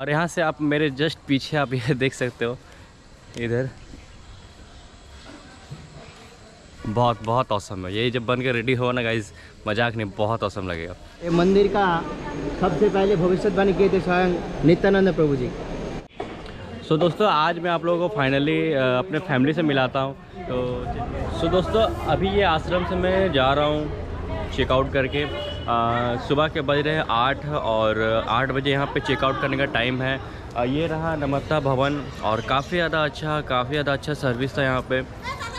और यहाँ से आप मेरे जस्ट पीछे आप ये देख सकते हो। इधर। बहुत बहुत औसम है। ये जब बन के रेडी हो ना गाइज़ मज़ाक नहीं बहुत औसम लगेगा। ये मंदिर का सबसे पहले भविष्यवाणी किए थे स्वयं नित्यानंद प्रभु जी। सो so, दोस्तों आज मैं आप लोगों को फाइनली अपने फैमिली से मिलाता हूँ। तो सो so, दोस्तों अभी ये आश्रम से मैं जा रहा हूँ। चेकआउट करके सुबह के बज रहे हैं आठ और आठ बजे यहाँ पे चेकआउट करने का टाइम है। अ, ये रहा नमस्ता भवन और काफ़ी ज़्यादा अच्छा काफ़ी ज़्यादा अच्छा सर्विस था यहाँ पे।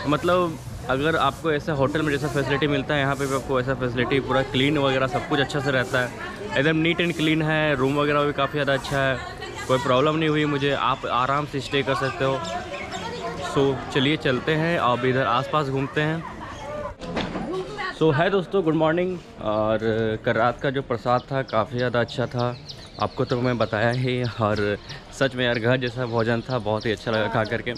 मतलब अगर आपको ऐसा होटल में जैसा फैसिलिटी मिलता है यहाँ पे भी आपको ऐसा फैसिलिटी पूरा क्लीन वगैरह सब कुछ अच्छा से रहता है। एकदम नीट एंड क्लीन है रूम वगैरह भी काफ़ी ज़्यादा अच्छा है। कोई प्रॉब्लम नहीं हुई मुझे आप आराम से स्टे कर सकते हो। सो चलिए चलते हैं अब इधर आसपास घूमते हैं। सो है दोस्तों गुड मॉर्निंग और कल रात का जो प्रसाद था, काफ़ी ज़्यादा अच्छा था। आपको तो मैं बताया ही, और सच में यार, घर जैसा भोजन था, बहुत ही अच्छा लगा खा करके।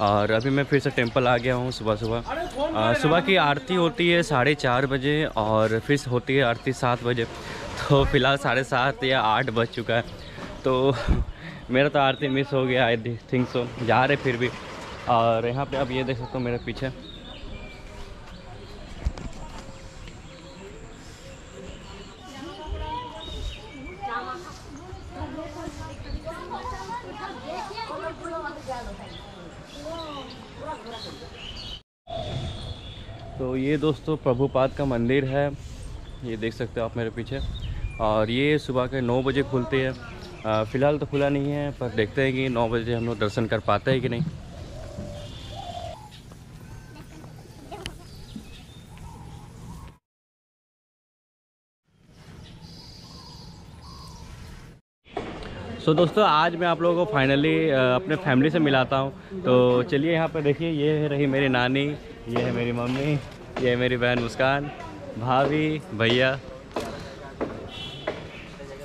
और अभी मैं फिर से टेंपल आ गया हूँ सुबह सुबह। सुबह की आरती होती है साढ़े चार बजे, और फिर होती है आरती सात बजे। तो फ़िलहाल साढ़े सात या आठ बज चुका है। तो मेरा तो आरती मिस हो गया आई थिंक सो जा रहे फिर भी। और यहाँ पे आप ये देख सकते हो मेरे पीछे। तो ये दोस्तों प्रभुपाद का मंदिर है। ये देख सकते हो आप मेरे पीछे। और ये सुबह के नौ बजे खुलती है। फ़िलहाल तो खुला नहीं है, पर देखते हैं कि नौ बजे हम लोग दर्शन कर पाते हैं कि नहीं। सो so, दोस्तों आज मैं आप लोगों को फाइनली अपने फैमिली से मिलाता हूँ। तो चलिए यहाँ पर देखिए ये रही मेरी नानी ये है मेरी मम्मी ये है मेरी बहन मुस्कान भाभी भैया।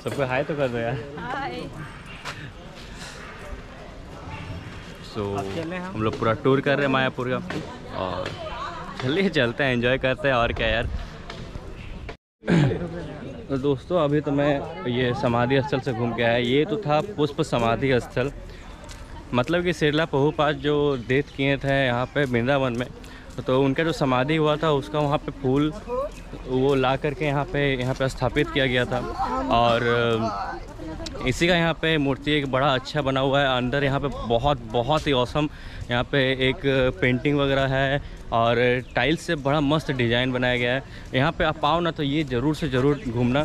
सबको हाय तो कर दो यार। सो so, हम। लोग पूरा टूर कर रहे हैं मायापुर का। और चलिए चलते हैं एंजॉय करते हैं और क्या यार। तो दोस्तों, अभी तो मैं ये समाधि स्थल से घूम के आया। ये तो था पुष्प समाधि स्थल। मतलब कि सिरला पहुपात जो डेथ किए थे यहाँ पे वृंदावन में तो उनका जो समाधि हुआ था, उसका वहाँ पे फूल वो ला करके यहाँ पे यहाँ पे स्थापित किया गया था। और, इसी का यहाँ पे मूर्ति एक बड़ा अच्छा बना हुआ है। अंदर यहाँ पे बहुत बहुत ही औसम यहाँ पे एक पेंटिंग वगैरह है और टाइल्स से बड़ा मस्त डिज़ाइन बनाया गया है। यहाँ पे आप आओ ना तो ये ज़रूर से ज़रूर घूमना।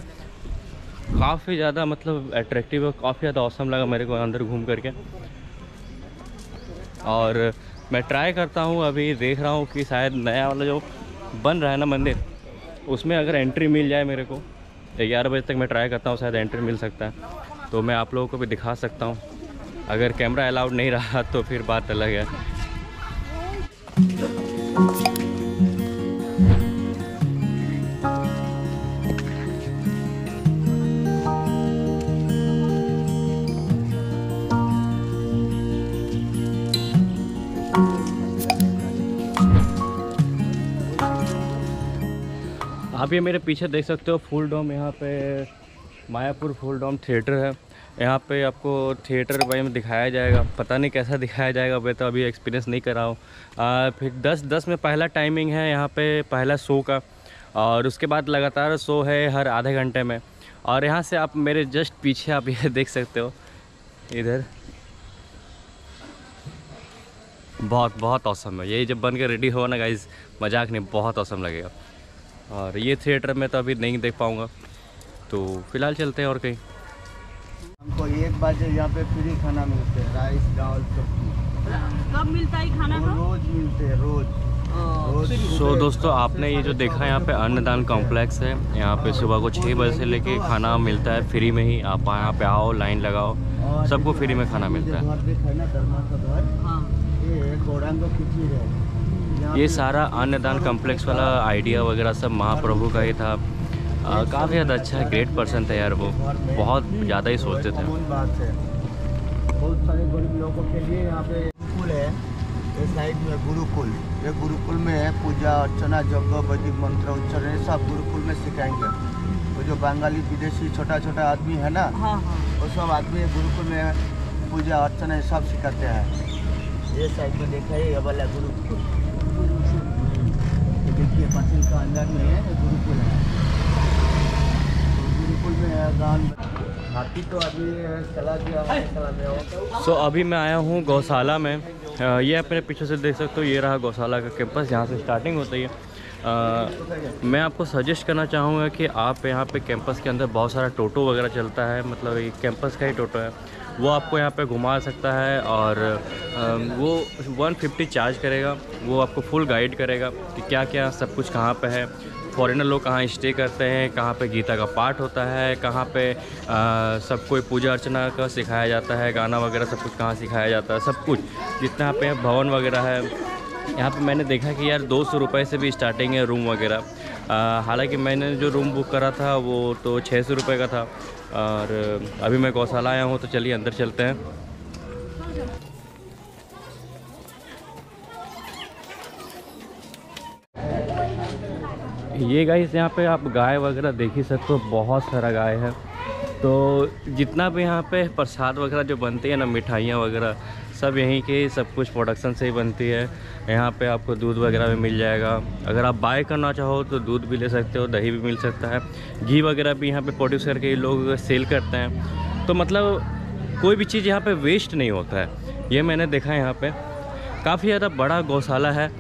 काफ़ी ज़्यादा मतलब अट्रैक्टिव है, काफ़ी ज़्यादा औसम लगा मेरे को अंदर घूम करके। और मैं ट्राई करता हूँ, अभी देख रहा हूँ कि शायद नया वाला जो बन रहा है ना मंदिर, उसमें अगर एंट्री मिल जाए मेरे को, ग्यारह बजे तक मैं ट्राई करता हूँ, शायद एंट्री मिल सकता है। तो मैं आप लोगों को भी दिखा सकता हूँ। अगर कैमरा अलाउड नहीं रहा तो फिर बात अलग है। आप ये मेरे पीछे देख सकते हो फूल डोम यहाँ पे मायापुर फूल डोम थिएटर है। यहाँ पे आपको थिएटर बारे में दिखाया जाएगा। पता नहीं कैसा दिखाया जाएगा, मैं तो अभी एक्सपीरियंस नहीं कर रहा हूँ फिर दस दस में पहला टाइमिंग है यहाँ पे पहला शो का। और उसके बाद लगातार शो है हर आधे घंटे में। और यहाँ से आप मेरे जस्ट पीछे आप ये देख सकते हो। इधर। बहुत बहुत औसम है। ये जब बन के रेडी हो ना गाइज़ मज़ाक नहीं, बहुत औसम लगेगा। और ये थिएटर में तो अभी नहीं देख पाऊँगा। तो फ़िलहाल चलते हैं और कहीं। बजे यहाँ पे फ्री खाना मिलते हैं राइस दाल सब्ज़ी। कब मिलता है खाना का रोज मिलते हैं रोज। सो सुबह- दोस्तों आपने ये जो देखा है यहाँ पे अन्नदान कॉम्प्लेक्स है। यहाँ पे सुबह को छः बजे से लेके खाना मिलता है फ्री में ही। आप यहाँ पे आओ लाइन लगाओ सबको फ्री में खाना मिलता है। हाँ ये सारा अन्नदान कॉम्प्लेक्स वाला आइडिया वगैरह सब महाप्रभु का ही था। काफ़ी ज़्यादा अच्छा है ग्रेट पर्सन था यार वो। बहुत ज़्यादा ही सोचते थे। बहुत सारे गरीब लोगों के लिए यहाँ पे गुरुकुल है। ये साइड में गुरुकुल। ये गुरुकुल में है पूजा अर्चना यज्ञ वैदिक मंत्र उच्चारण ये सब गुरुकुल में सिखाएँगे। तो जो बंगाली विदेशी छोटा छोटा आदमी है ना हाँ हाँ। वो सब आदमी गुरुकुल में पूजा अर्चना ये सब सिखाते हैं। ये साइड में देखा है ये वाला गुरुकुल। देखिए पाटिल का अंदर में है गुरुकुल है। हाथी तो अभी चला गया सो अभी मैं आया हूँ गौशाला में। ये अपने पीछे से देख सकते हो ये रहा गौशाला का कैंपस यहाँ से स्टार्टिंग होती है अ, मैं आपको सजेस्ट करना चाहूँगा कि आप यहाँ पे कैंपस के अंदर बहुत सारा टोटो वगैरह चलता है मतलब ये कैंपस का ही टोटो है। वो आपको यहाँ पे घुमा सकता है और अ, वो 150 चार्ज करेगा वो आपको फुल गाइड करेगा कि क्या क्या सब कुछ कहाँ पे है। फॉरेनर लोग कहाँ स्टे करते हैं कहाँ पे गीता का पाठ होता है कहाँ पे आ, सब कोई पूजा अर्चना का सिखाया जाता है गाना वगैरह सब कुछ कहाँ सिखाया जाता है सब कुछ जितना यहाँ पे भवन वगैरह है। यहाँ पे मैंने देखा कि यार दो सौ रुपये से भी स्टार्टिंग है रूम वगैरह। हालाँकि मैंने जो रूम बुक करा था वो तो छः सौ रुपये का था और अभी मैं गौशाला आया हूँ तो चलिए अंदर चलते हैं। ये गाइस यहाँ पे आप गाय वगैरह देख ही सकते हो, बहुत सारा गाय है। तो जितना भी यहाँ पे प्रसाद वगैरह जो बनती है ना, मिठाइयाँ वगैरह, सब यहीं के सब कुछ प्रोडक्शन से ही बनती है। यहाँ पे आपको दूध वगैरह भी मिल जाएगा। अगर आप बाय करना चाहो तो दूध भी ले सकते हो, दही भी मिल सकता है। घी वगैरह भी यहाँ पे प्रोड्यूस करके लोग सेल करते हैं। तो मतलब कोई भी चीज़ यहाँ पे वेस्ट नहीं होता है। ये मैंने देखा है यहाँ पे। काफ़ी ज़्यादा बड़ा गौशाला है।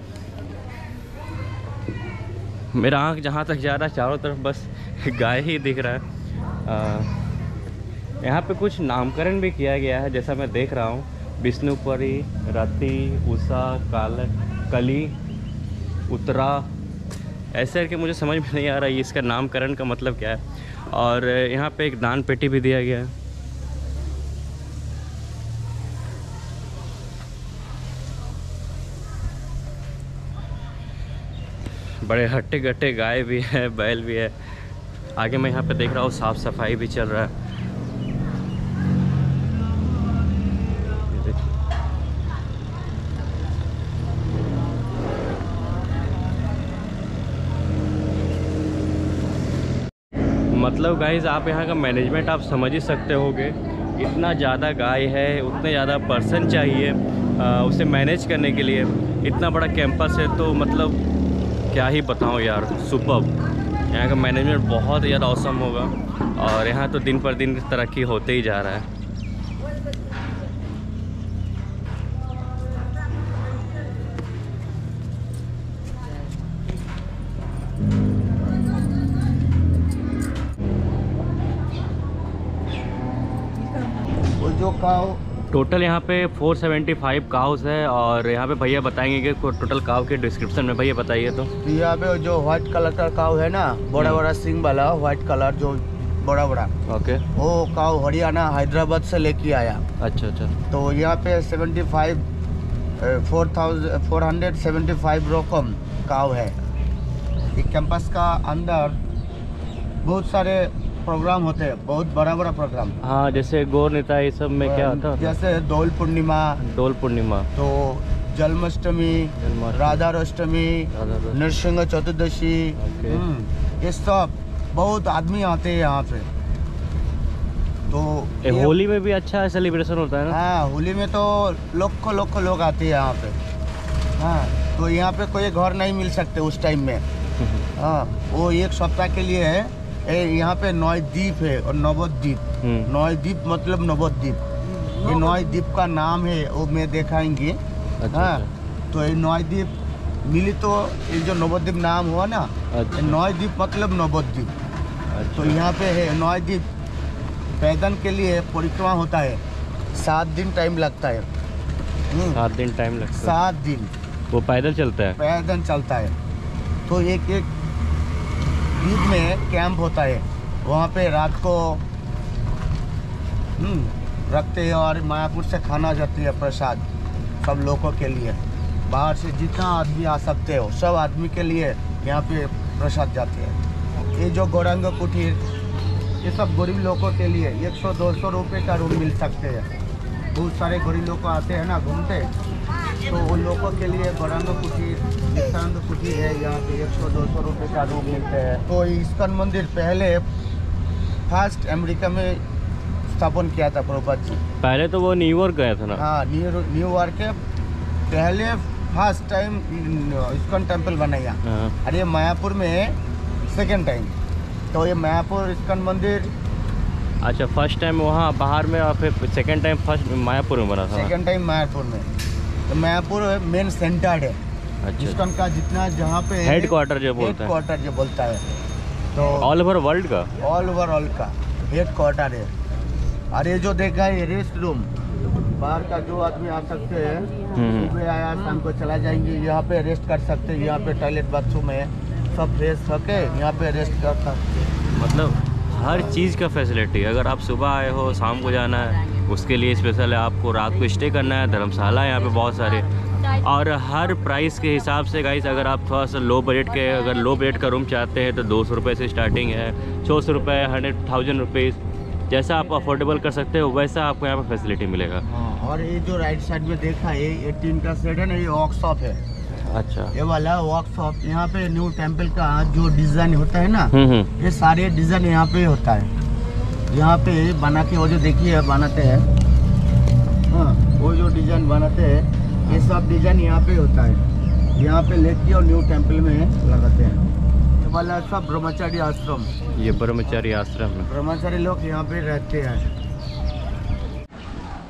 मेरा आँख जहाँ तक जा रहा है, चारों तरफ़ बस गाय ही दिख रहा है। यहाँ पे कुछ नामकरण भी किया गया है, जैसा मैं देख रहा हूँ। विष्णुपरी रति, उषा काल कली, उत्तरा। ऐसे करके मुझे समझ में नहीं आ रहा है इसका नामकरण का मतलब क्या है। और यहाँ पे एक दान पेटी भी दिया गया है। बड़े हट्टे गट्टे गाय भी है बैल भी है। आगे मैं यहाँ पे देख रहा हूँ साफ़ सफ़ाई भी चल रहा है। मतलब गाइज़ आप यहाँ का मैनेजमेंट आप समझ ही सकते होगे इतना ज़्यादा गाय है उतने ज़्यादा पर्सन चाहिए आ, उसे मैनेज करने के लिए। इतना बड़ा कैंपस है तो मतलब क्या ही बताऊँ यार सुपर यहाँ का मैनेजमेंट बहुत ही ज़्यादा औसम होगा। और यहाँ तो दिन पर दिन तरक्की होते ही जा रहा है वो जो काव टोटल यहाँ पे 475 काउस है और यहाँ पे भैया बताएँगे कि टोटल काव के डिस्क्रिप्शन में भैया बताइए तो। यहाँ पे जो व्हाइट कलर का काव है ना बड़ा बड़ा सिंग वाला व्हाइट कलर जो बड़ा बड़ा। ओके वो काव हरियाणा हैदराबाद से लेके आया। अच्छा अच्छा। तो यहाँ पे seventy five four thousand four hundred seventy five रकम काव है। ये कैंपस का अंदर बहुत सारे प्रोग्राम होते हैं बहुत बड़ा बड़ा प्रोग्राम हाँ जैसे गौर नेता ये सब में क्या होता है जैसे दौल पूर्णिमा डोल पूर्णिमा। तो जन्माष्टमी। राधाष्टमी। नरसिंह चतुर्दशी हम्म, ये सब बहुत आदमी आते हैं यहाँ पे। तो ए, होली में भी अच्छा सेलिब्रेशन होता है ना? हाँ होली में तो लाखों लाखों लोग आते हैं यहाँ पे। हाँ तो यहाँ पे कोई घर नहीं मिल सकते उस टाइम में। हाँ वो एक सप्ताह के लिए है। यहाँ पे नवद्वीप है और नवद्वीप। हम्म, नवद्वीप मतलब नवद्वीप। ये नवद्वीप। का नाम है वो मैं दिखाएँगे। अच्छा हाँ तो ये नवद्वीप मिली तो ये जो नवद्वीप नाम हुआ ना अच्छा, ये नवद्वीप मतलब नवद्वीप। तो अच्छा यहाँ पे है नवद्वीप पैदल के लिए परिक्रमा होता है। सात दिन टाइम लगता है। हम्म, सात दिन टाइम लगता है। सात दिन। वो पैदल चलता है? पैदल चलता है। तो एक एक ईद में कैंप होता है। वहाँ पे रात को हम्म, रखते हैं और मायापुर से खाना जाती है प्रसाद सब लोगों के लिए। बाहर से जितना आदमी आ सकते हो सब आदमी के लिए यहाँ पे प्रसाद जाते हैं। ये जो गौरंग कुटीर ये सब गरीब लोगों के लिए एक सौ दो सौ रुपये का रूम मिल सकते हैं। बहुत सारे गरीब लोग आते हैं ना घूमते। तो उन लोगों के लिए गौरंग कुटीर नित्यानंद कुटीर है यहाँ पे एक सौ दो सौ रुपये का रूम मिलते हैं। तो इस्कन मंदिर पहले फ़र्स्ट अमेरिका में स्थापन किया था प्रभुपाद जी। पहले तो वो न्यूयॉर्क गया था ना? हाँ न्यूयॉर्क न्यू के पहले फ़र्स्ट टाइम इस्कॉन टेंपल बनाया। हाँ। और ये मायापुर में सेकेंड टाइम। तो ये मायापुर इस्कॉन मंदिर अच्छा फ़र्स्ट टाइम वहाँ बाहर में और फिर सेकंड टाइम फ़र्स्ट मायापुर में बना था? सेकेंड टाइम मायापुर में। तो मायापुर मेन सेंटर है। अच्छा। का जितना जहाँ पे हेड क्वार्टर जो बोलते हैं। क्वार्टर जो बोलता है। तो ऑल ओवर वर्ल्ड का? ऑल ओवर ऑल का। हेड क्वार्टर है। और ये जो देखा है रेस्ट रूम बाहर का जो आदमी आ सकते हैं हम्म। सुबह आया शाम को चला जाएँगे यहाँ पे रेस्ट कर सकते हैं यहाँ पे टॉयलेट बाथरूम है। सब फ्रेश होके यहाँ पे रेस्ट कर सकते मतलब हर चीज़ का फैसिलिटी अगर आप सुबह आए हो शाम को जाना है उसके लिए स्पेशल है आपको रात को स्टे करना है धर्मशाला है यहाँ पे बहुत सारे। और हर प्राइस के हिसाब से गाइस अगर आप थोड़ा सा लो बजट के अगर लो बजट का रूम चाहते हैं तो दो सौ रुपये से स्टार्टिंग है छः सौ रुपये हंड्रेड थाउज़ेंड रुपीज़ जैसा आप अफोर्डेबल कर सकते हो वैसा आपको यहाँ पे फैसिलिटी मिलेगा। हाँ और ये जो राइट साइड में देखा है ये टीन का सेट है ना ये वर्कशॉप है। अच्छा। ये वाला वर्कशॉप यहाँ पे न्यू टेंपल का जो डिज़ाइन होता है ना हम्म हम्म। ये सारे डिज़ाइन यहाँ पे होता है। यहाँ पे बना के वो जो देखिए बनाते हैं हाँ वो जो डिज़ाइन बनाते हैं ये सब डिज़ाइन यहाँ पे होता है। यहाँ पे लेके और न्यू टेंपल में लगाते हैं। ये वाला सब ब्रह्मचारी आश्रम। ये ब्रह्मचारी आश्रम है। ब्रह्मचारी लोग यहाँ पे रहते हैं।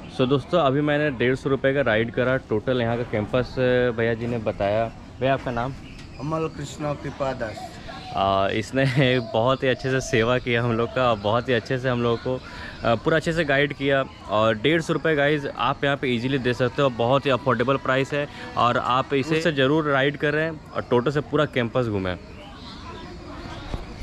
सो so, दोस्तों अभी मैंने डेढ़ सौ रुपये का राइड करा। टोटल यहाँ का कैंपस भैया जी ने बताया। भैया आपका नाम? अमल कृष्णा कृपा दास। आ, इसने बहुत ही अच्छे से सेवा किया हम लोग का बहुत ही अच्छे से हम लोगों को पूरा अच्छे से गाइड किया। और डेढ़ सौ रुपये गाइज़ आप यहाँ पे इजीली दे सकते हो बहुत ही अफोर्डेबल प्राइस है। और आप इसे से ज़रूर राइड कर रहे हैं और टोटो से पूरा कैंपस घूमें।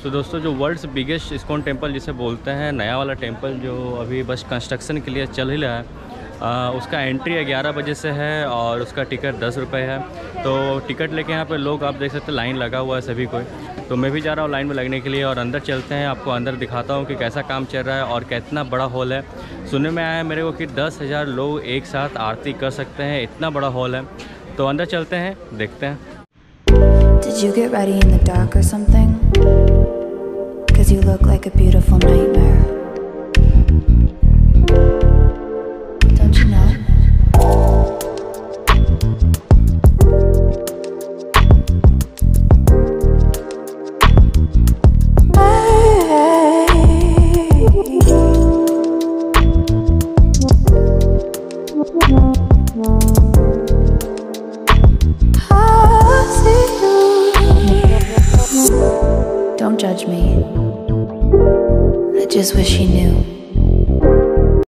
तो दोस्तों जो वर्ल्ड्स बिगेस्ट इस्कॉन टेंपल जिसे बोलते हैं नया वाला टेंपल जो अभी बस कंस्ट्रक्शन के लिए चल ही रहा है आ, उसका एंट्री ग्यारह बजे से है और उसका टिकट दस रुपये है। तो टिकट लेके यहाँ पे लोग आप देख सकते हैं लाइन लगा हुआ है सभी कोई तो मैं भी जा रहा हूँ लाइन में लगने के लिए और अंदर चलते हैं। आपको अंदर दिखाता हूँ कि कैसा काम चल रहा है और कितना बड़ा हॉल है। सुनने में आया है मेरे को कि दस हज़ार लोग एक साथ आरती कर सकते हैं। इतना बड़ा हॉल है। तो अंदर चलते हैं, देखते हैं। Did you get ready in the dark or something? You look like a beautiful nightmare.